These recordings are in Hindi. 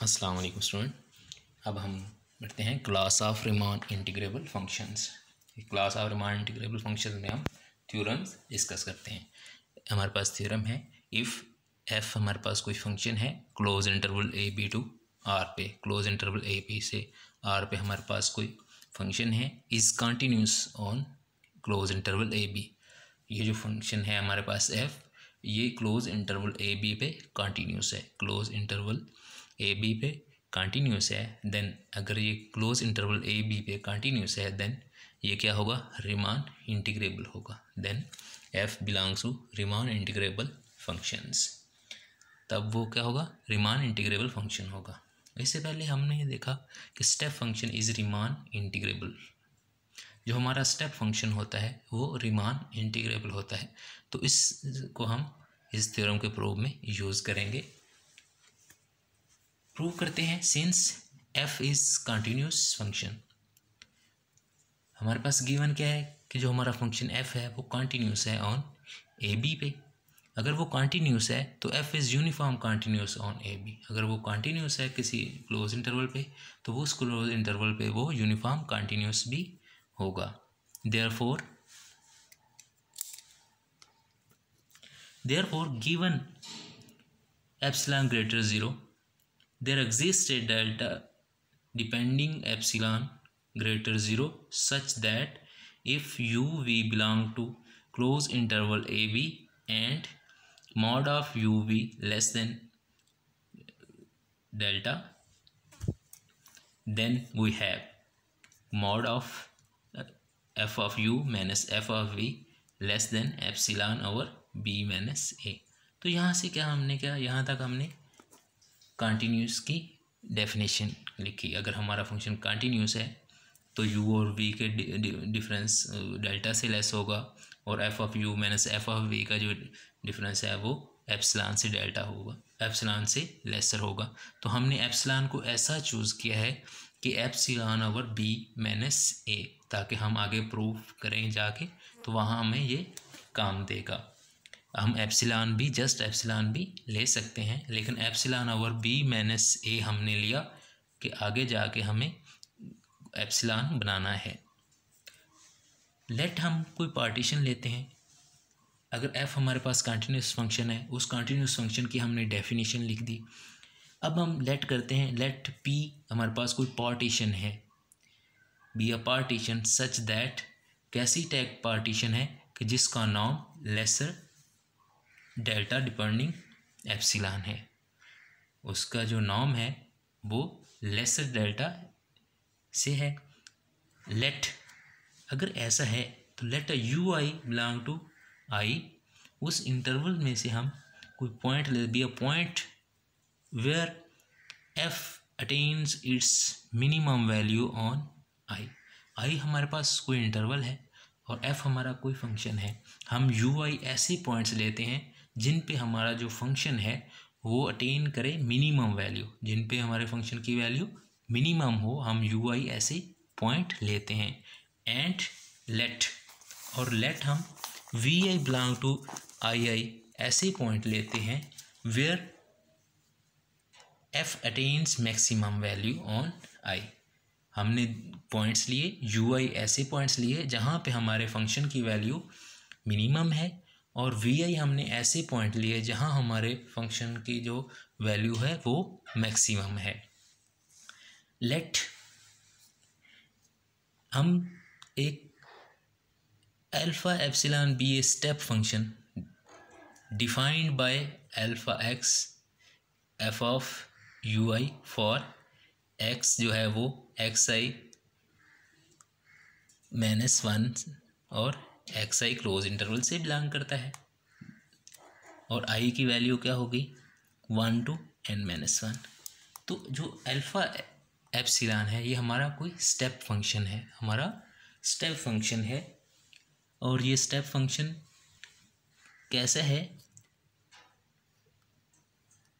अस्सलाम वालेकुम स्टूडेंट। अब हम बढ़ते हैं class of Riemann integrable functions. Class of Riemann integrable functions में हम थ्योरम्स डिस्कस करते हैं। हमारे पास थ्योरम है इफ़ एफ़ हमारे पास कोई फ़ंक्शन है closed interval a b to R पे। क्लोज इंटरवल ए बी से आर पे हमारे पास कोई फ़ंक्शन है is continuous on closed interval a b ये जो फ़ंक्शन है हमारे पास एफ़ ये क्लोज इंटरवल ए बी पे कंटिन्यूस है। क्लोज इंटरवल ए बी पे कंटिन्यूस है देन अगर ये क्लोज इंटरवल ए बी पे कंटिन्यूस है देन ये क्या होगा? रिमान इंटीग्रेबल होगा। Then f belongs to Riemann integrable functions तब वो क्या होगा? रिमान इंटीग्रेबल फ़ंक्शन होगा। इससे पहले हमने ये देखा कि step function is Riemann integrable जो हमारा स्टेप फ़ंक्शन होता है, वो रिमान इंटीग्रेबल होता है। तो इसको हम इस थ्योरम के प्रूव में यूज़ करेंगे। प्रूव करते हैं since f is continuous function हमारे पास गिवन क्या है? कि जो हमारा फ़ंक्शन एफ़ है, वो कंटिन्यूस है ऑन ए बी पे। अगर वो कंटिन्यूस है तो f is uniform continuous on a b अगर वो कंटिन्यूस है किसी क्लोज इंटरवल पे तो वो उस क्लोज इंटरवल पे वो यूनिफॉर्म कंटिन्यूस भी होगा। Therefore therefore given epsilon greater zero there exists a delta depending epsilon greater 0 such that if uv belong to close interval ab and mod of uv less than delta then we have mod of uh, f of u minus f of v less than epsilon over b minus a तो यहाँ से क्या हमने क्या यहाँ तक हमने कंटिन्यूस की डेफिनेशन लिखी। अगर हमारा फ़ंक्शन कंटिन्यूस है तो यू और वी के डिफरेंस डेल्टा से लेस होगा और f of u minus f of v का जो डिफरेंस है, वो एप्सलान से डेल्टा होगा। एप्सलान से लेसर होगा। तो हमने एप्सलान को ऐसा चूज़ किया है कि epsilon over b minus a ताकि हम आगे प्रूव करें जाके तो वहाँ हमें ये काम देगा। हम एप्सिलान भी जस्ट एप्सिलान भी ले सकते हैं। लेकिन epsilon over b minus a हमने लिया कि आगे जाके हमें एप्सिलान बनाना है। लेट हम कोई पार्टीशन लेते हैं। अगर एफ़ हमारे पास कंटिन्यूस फ़ंक्शन है, उस कंटिन्यूस फ़ंक्शन की हमने डेफिनेशन लिख दी। अब हम लेट करते हैं। लेट पी हमारे पास कोई पार्टीशन है। Be a partition such that कैसी टैग पार्टीशन है कि जिसका नाम लेसर डेल्टा डिपेंडिंग एप्सिलॉन है। उसका जो नॉम है, वो लेसर डेल्टा से है। लेट, अगर ऐसा है तो let u i belong to i उस इंटरवल में से हम कोई पॉइंट ले be a point where f attains its minimum value on i i हमारे पास कोई इंटरवल है और एफ़ हमारा कोई फ़ंक्शन है। हम यू आई ऐसे पॉइंट्स लेते हैं जिन पे हमारा जो फ़ंक्शन है, वो अटेन करे मिनिमम वैल्यू जिन पे हमारे फ़ंक्शन की वैल्यू मिनिमम हो, हम यू आई ऐसे पॉइंट लेते हैं। एंड लेट और लेट हम v i belong to i i ऐसे पॉइंट लेते हैं where f attains maximum value on i हमने पॉइंट्स लिए यू आई ऐसे पॉइंट्स लिए, जहाँ पे हमारे फ़ंक्शन की वैल्यू मिनिमम है। और वी आई हमने ऐसे पॉइंट लिए जहाँ हमारे फ़ंक्शन की जो वैल्यू है वो मैक्सिमम है। लेट हम एक alpha epsilon be a step function defined by alpha x f of u i for x जो है वो एक्स आई माइनस वन और एक्स आई क्लोज इंटरवल से बिलोंग करता है। और आई की वैल्यू क्या होगी one to n minus one तो जो अल्फ़ा एप्सिलॉन है, ये हमारा कोई स्टेप फ़ंक्शन है। हमारा स्टेप फ़ंक्शन है। और ये स्टेप फ़ंक्शन कैसा है?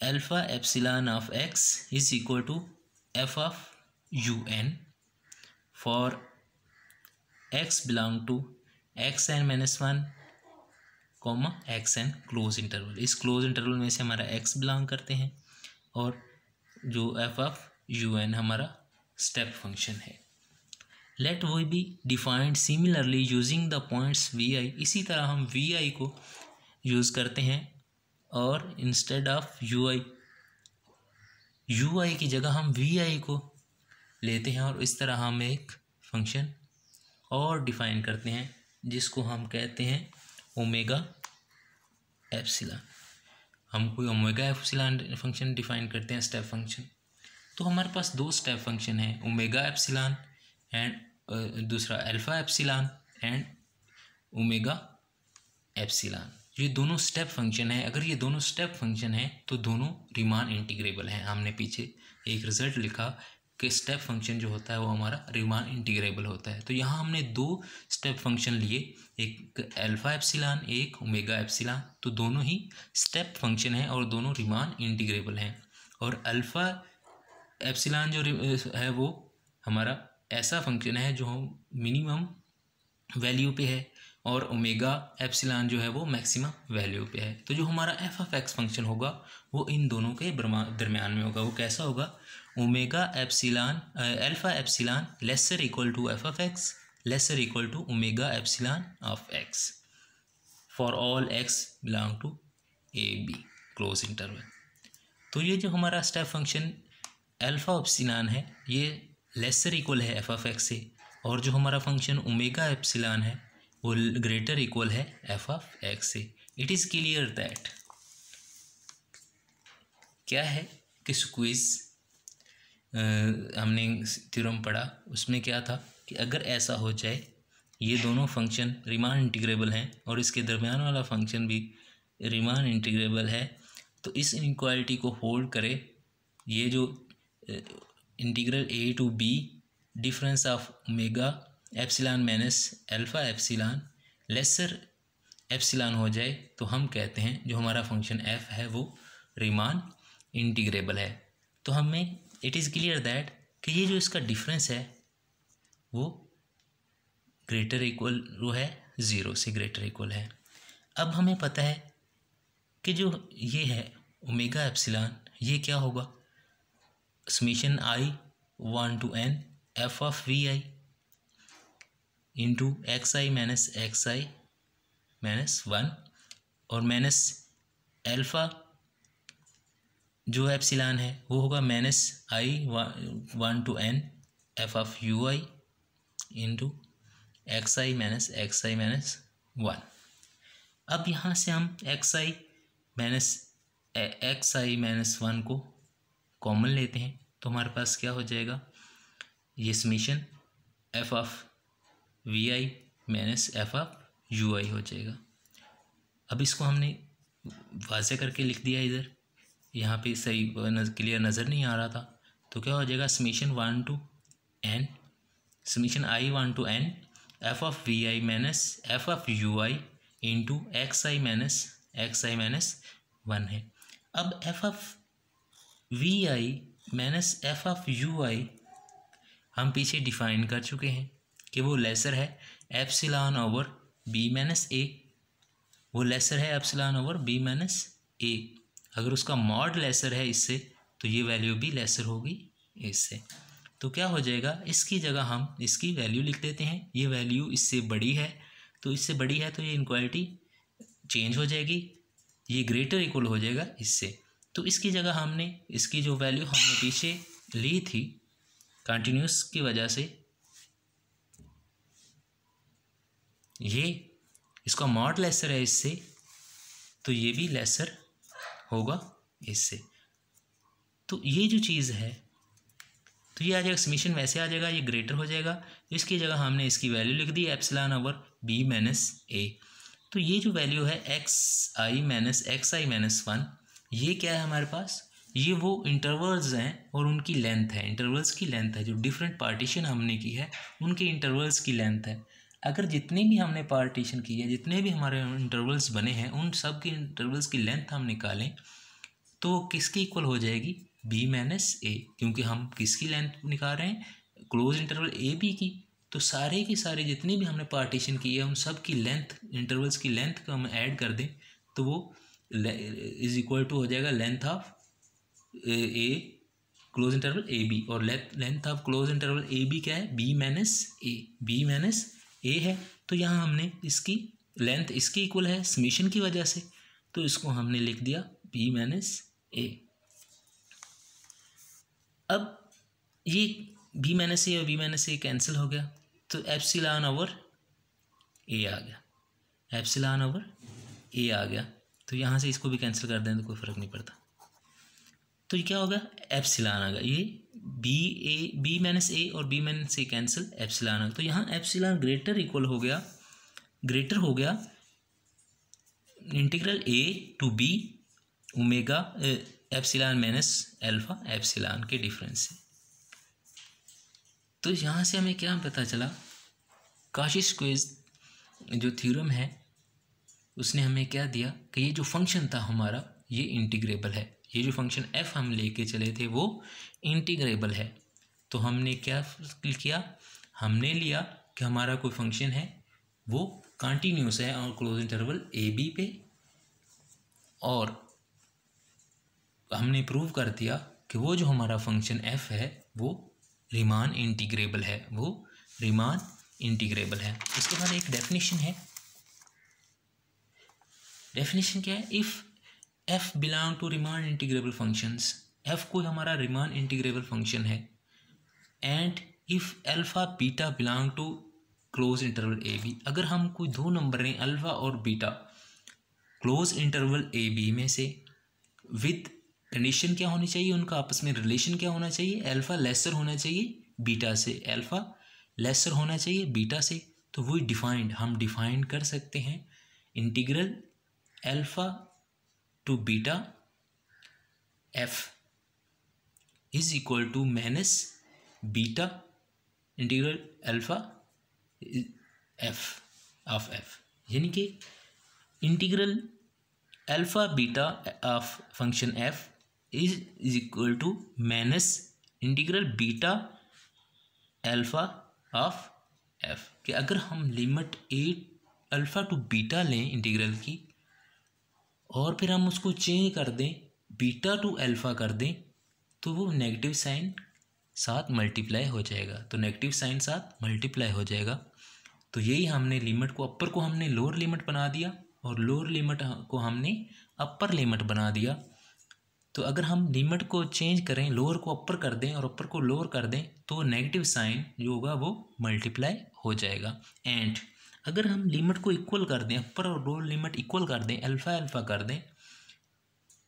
Alpha epsilon of x is equal to f of u n for x belong to x n minus one comma x n closed interval इस क्लोज इंटरवल में से हमारा एक्स बिलोंग करते हैं और जो एफ़ ऑफ़ यू एन हमारा स्टेप फ़ंक्शन है। लेट वो be defined similarly using the points v i इसी तरह हम वी आई को यूज़ करते हैं और instead of u i u i की जगह हम वी आई को लेते हैं और इस तरह हम एक फ़ंक्शन और डिफाइन करते हैं। जिसको हम कहते हैं ओमेगा एप्सिलॉन। हम कोई ओमेगा एप्सिलॉन फ़ंक्शन डिफाइन करते हैं स्टेप फ़ंक्शन तो हमारे पास दो स्टेप फ़ंक्शन है, ओमेगा एप्सिलॉन एंड दूसरा alpha epsilon and omega epsilon. ये दोनों स्टेप फ़ंक्शन है। अगर ये दोनों स्टेप फ़ंक्शन है तो दोनों रिमान इंटीग्रेबल हैं। हमने पीछे एक रिज़ल्ट लिखा कि स्टेप फ़ंक्शन जो होता है वो हमारा रिमान इंटीग्रेबल होता है। तो यहाँ हमने दो स्टेप फ़ंक्शन लिए, एक अल्फ़ा एप्सिलान एक ओमेगा एप्सिलान तो दोनों ही स्टेप फ़ंक्शन हैं और दोनों रिमान इंटीग्रेबल हैं। और अल्फ़ा एप्सिलान जो है वो हमारा ऐसा फ़ंक्शन है जो मिनिमम वैल्यू पे है और ओमेगा एप्सिलान जो है वो मैक्सिमम वैल्यू पे है। तो जो हमारा एफ़ ऑफ़ एक्स फ़ंक्शन होगा, वो इन दोनों के दरमियान में होगा। वो कैसा होगा? Omega epsilon alpha epsilon lesser equal to f of x lesser equal to omega epsilon of x for all x belong to a b closed interval तो ये जो हमारा स्टेप फ़ंक्शन अल्फ़ा एप्सिलान है, ये लेसर इक्वल है एफ़ ऑफ़ एक्स से, और जो हमारा फ़ंक्शन ओमेगा एप्सिलान है, वो ग्रेटर इक्वल है एफ़ ऑफ़ एक्स से. इट इज़ क्लियर दैट क्या है कि स्क्वीज हमने थ्योरम पढ़ा। उसमें क्या था कि अगर ऐसा हो जाए, ये दोनों फ़ंक्शन रिमान इंटीग्रेबल हैं और इसके दरमियान वाला फ़ंक्शन भी रिमान इंटीग्रेबल है तो इस इनक्वालिटी को होल्ड करे, ये जो integral a to b difference of omega epsilon minus alpha epsilon lesser epsilon हो जाए तो हम कहते हैं जो हमारा फ़ंक्शन एफ़ है वो रिमान इंटीग्रेबल है। तो हमें इट इज़ क्लियर दैट कि ये जो इसका डिफरेंस है, वो ग्रेटर इक्वल वो है ज़ीरो से ग्रेटर इक्वल है। अब हमें पता है कि जो ये है ओमेगा एप्सिलान ये क्या होगा? Summation i one to n f of v i into x i minus x i minus one और माइनस एल्फ़ा जो एप्सिलान है, वो होगा minus i one to n, f of u i into x i minus x i minus one. अब यहाँ से हम x i minus x i minus one को कॉमन लेते हैं तो हमारे पास क्या हो जाएगा? ये summation f of v i minus f of u i हो जाएगा। अब इसको हमने वाजे करके लिख दिया इधर। यहाँ पे सही क्लियर नज़र नहीं आ रहा था। तो क्या हो जाएगा? Summation one to n summation i one to n f of v i minus f of u i into x i minus x i minus one है। अब f of v i minus f of u i हम पीछे डिफाइन कर चुके हैं कि वो लेसर है। Epsilon over b minus a वो लेसर है epsilon over b minus a अगर उसका मॉड लेसर है इससे तो ये वैल्यू भी लेसर होगी इससे। तो क्या हो जाएगा? इसकी जगह हम इसकी वैल्यू लिख देते हैं। ये वैल्यू इससे बड़ी है तो इससे बड़ी है तो ये इनक्वालिटी चेंज हो जाएगी। ये ग्रेटर इक्वल हो जाएगा इससे। तो इसकी जगह हमने, इसकी जो वैल्यू हमने पीछे ली थी कंटिन्यूस की वजह से, ये, इसका मॉड लेसर है इससे तो ये भी लेसर होगा इससे। तो ये जो चीज़ है तो ये आ जाएगा समीशन वैसे आ जाएगा, ये ग्रेटर हो जाएगा। इसकी जगह हमने इसकी वैल्यू लिख दी epsilon over b minus a तो ये जो वैल्यू है x i minus x i minus one ये क्या है हमारे पास? ये वो इंटरवल्स हैं और उनकी लेंथ है। इंटरवल्स की लेंथ है, जो डिफरेंट पार्टीशन हमने की है, उनके इंटरवल्स की लेंथ है। अगर जितने भी हमने पार्टीशन की है, जितने भी हमारे इंटरवल्स बने हैं, उन सब के इंटरवल्स की लेंथ हम निकालें तो किसकी इक्वल हो जाएगी? बी माइनस ए क्योंकि हम किसकी लेंथ निकाल रहे हैं? क्लोज इंटरवल ए बी की। तो सारे के सारे जितने भी हमने पार्टीशन की है, उन सब की लेंथ इंटरवल्स की लेंथ को हम ऐड कर दें तो वो इज़ इक्वल टू हो जाएगा length of a close interval A B और length of close interval A B क्या है? B minus A B minus A है तो यहाँ हमने इसकी लेंथ इसकी इक्वल है समीशन की वजह से। तो इसको हमने लिख दिया बी माइनस ए अब ये बी माइनस ए और बी माइनस ए कैंसिल हो गया तो एप्सिलॉन ओवर ए आ गया। एप्सिलॉन ओवर ए आ गया तो यहाँ से इसको भी कैंसिल कर दें तो कोई फ़र्क नहीं पड़ता। तो ये क्या होगा एप्सिलॉन आ गया। ये B A B minus A और B minus A cancel epsilon तो यहाँ एप्सिलॉन ग्रेटर इक्वल हो गया ग्रेटर हो गया integral A to B omega epsilon minus alpha epsilon के डिफरेंस से तो यहाँ से हमें क्या पता चला? काशिश क्विज जो थ्योरम है, उसने हमें क्या दिया कि ये जो फ़ंक्शन था हमारा, ये इंटीग्रेबल है। ये जो फ़ंक्शन एफ़ हम लेके चले थे वो इंटीग्रेबल है। तो हमने क्या किया? हमने लिया कि हमारा कोई फ़ंक्शन है, वो कंटिन्यूस है और क्लोज इंटरवल ए बी पे। और हमने प्रूव कर दिया कि वो जो हमारा फ़ंक्शन एफ़ है, वो रिमान इंटीग्रेबल है, वो रिमान इंटीग्रेबल है। इसके बाद एक डेफिनेशन है। डेफिनेशन क्या है? If F belong to Riemann integrable functions F कोई हमारा रिमान इंटीग्रेबल फ़ंक्शन है. And if alpha beta belong to close interval A B अगर हम कोई दो नंबर हैं अल्फ़ा और beta close interval A B में से विद कंडीशन क्या होनी चाहिए? उनका आपस में रिलेशन क्या होना चाहिए? अल्फ़ा लेसर होना चाहिए बीटा से. अल्फ़ा लेसर होना चाहिए बीटा से. तो वही डिफाइंड हम डिफाइन कर सकते हैं. Integral alpha to beta F is equal to minus beta integral alpha F of F यानी कि integral alpha beta of function F is is equal to minus integral beta alpha of F कि अगर हम limit A alpha to beta लें इंटीग्रल की और फिर हम उसको चेंज कर दें बीटा टू अल्फ़ा कर दें तो वो नेगेटिव साइन साथ मल्टीप्लाई हो जाएगा। तो नेगेटिव साइन साथ मल्टीप्लाई हो जाएगा। तो यही हमने लिमिट को अपर को हमने लोअर लिमिट बना दिया और लोअर लिमिट को हमने अपर लिमिट बना दिया। तो अगर हम लिमिट को चेंज करें लोअर को अपर कर दें और अपर को लोअर कर दें तो नेगेटिव साइन जो होगा वो मल्टीप्लाई हो जाएगा। एंड अगर हम लिमिट को इक्वल कर दें अपर और लोअर लिमिट इक्वल कर दें अल्फ़ा अल्फ़ा कर दें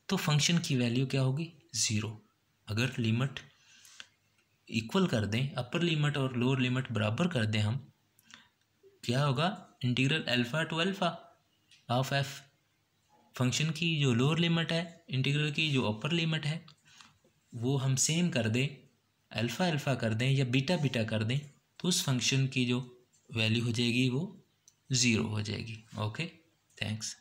तो फ़ंक्शन की वैल्यू क्या होगी? ज़ीरो अगर लिमिट इक्वल कर दें अपर लिमिट और लोअर लिमिट बराबर कर दें हम, क्या होगा? Integral alpha to alpha of F function की जो लोअर लिमिट है इंटीग्रल की जो अपर लिमिट है, वो हम सेम कर दें अल्फ़ा अल्फ़ा कर दें या बीटा बीटा कर दें तो उस फ़ंक्शन की जो वैल्यू हो जाएगी वो ज़ीरो हो जाएगी। ओके? थैंक्स।